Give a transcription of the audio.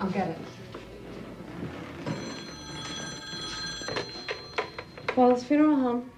I'll get it. Wallace Funeral Home.